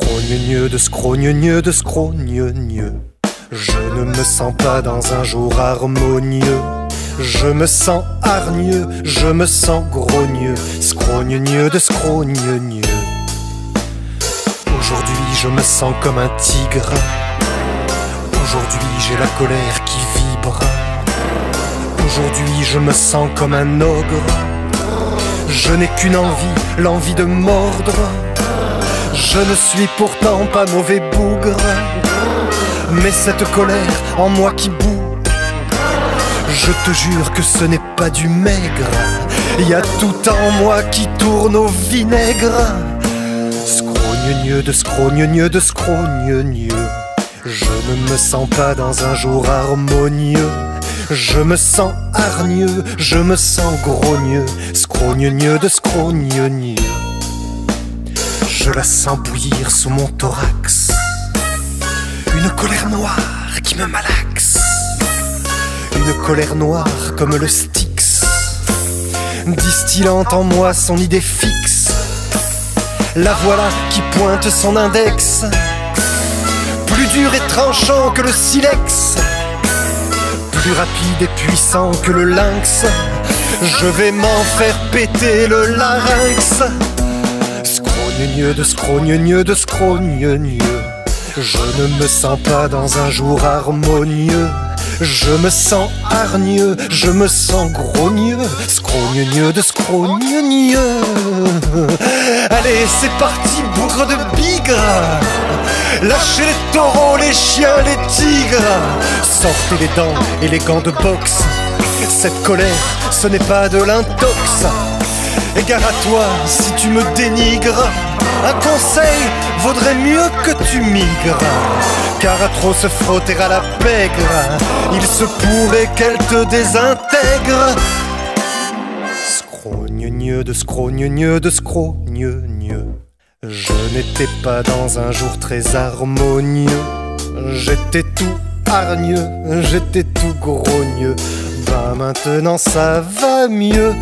Scrogneux de scrogneux de scrogneux. Je ne me sens pas dans un jour harmonieux. Je me sens hargneux, je me sens grogneux, scrogneux de scrogneux. Aujourd'hui je me sens comme un tigre. Aujourd'hui j'ai la colère qui vibre. Aujourd'hui je me sens comme un ogre. Je n'ai qu'une envie, l'envie de mordre. Je ne suis pourtant pas mauvais bougre. Mais cette colère en moi qui boue, je te jure que ce n'est pas du maigre. Y a tout en moi qui tourne au vinaigre. Scrogneux de scrogneux de scrogneux. Je ne me sens pas dans un jour harmonieux. Je me sens hargneux, je me sens grogneux, scrogneux de scrogneux. Je la sens bouillir sous mon thorax. Une colère noire qui me malaxe. Une colère noire comme le Styx. Distillant en moi son idée fixe. La voilà qui pointe son index. Plus dur et tranchant que le silex. Plus rapide et puissant que le lynx. Je vais m'en faire péter le larynx. De scrogneux de scrogneux. Je ne me sens pas dans un jour harmonieux. Je me sens hargneux, je me sens grogneux, scrogneux de scrogneux. Allez, c'est parti, bougre de bigre. Lâchez les taureaux, les chiens, les tigres. Sortez les dents et les gants de boxe. Cette colère, ce n'est pas de l'intox. Égare à toi si tu me dénigres. Un conseil vaudrait mieux que tu migres. Car à trop se frotter à la pègre, il se pourrait qu'elle te désintègre. Scrogneux de scrogneux de scrogneux. Je n'étais pas dans un jour très harmonieux. J'étais tout hargneux, j'étais tout grogneux. Ben maintenant ça va mieux.